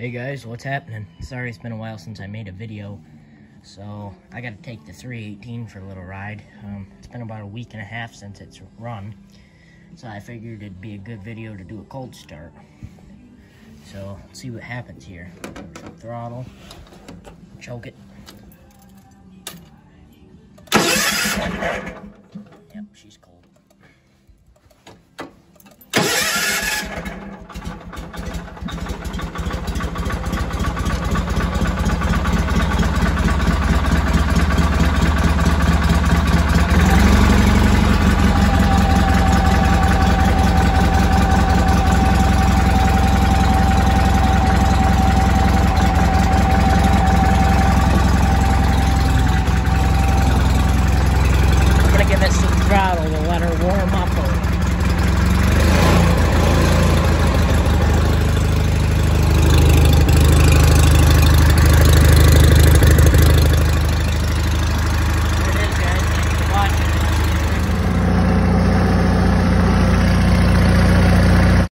Hey guys, what's happening? Sorry it's been a while since I made a video. So, I gotta take the 318 for a little ride. Um, it's been about a week and a half since it's run. So I figured it'd be a good video to do a cold start. So, let's see what happens here. Throttle. Choke it. rattle to let her warm